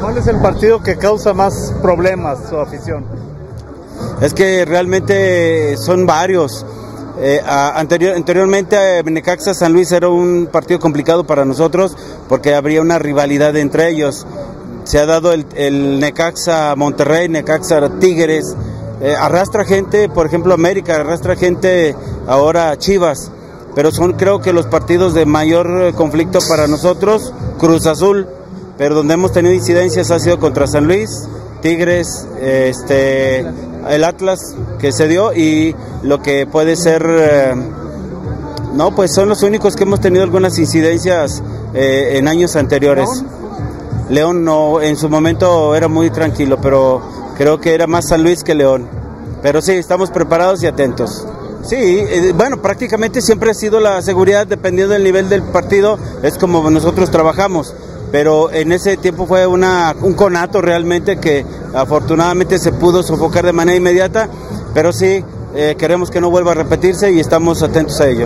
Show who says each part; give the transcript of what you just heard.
Speaker 1: ¿Cuál es el partido que causa más problemas su afición?
Speaker 2: Es que realmente son varios. Eh, anterior, anteriormente Necaxa San Luis era un partido complicado para nosotros porque habría una rivalidad entre ellos. Se ha dado el, el Necaxa Monterrey, Necaxa Tigres, eh, arrastra gente, por ejemplo América, arrastra gente ahora Chivas, pero son creo que los partidos de mayor eh, conflicto para nosotros, Cruz Azul, pero donde hemos tenido incidencias ha sido contra San Luis, Tigres, este, el Atlas que se dio y lo que puede ser, eh, no, pues son los únicos que hemos tenido algunas incidencias eh, en años anteriores. ¿León? No, en su momento era muy tranquilo, pero creo que era más San Luis que León. Pero sí, estamos preparados y atentos. Sí, eh, bueno, prácticamente siempre ha sido la seguridad, dependiendo del nivel del partido, es como nosotros trabajamos pero en ese tiempo fue una, un conato realmente que afortunadamente se pudo sofocar de manera inmediata, pero sí eh, queremos que no vuelva a repetirse y estamos atentos a ello.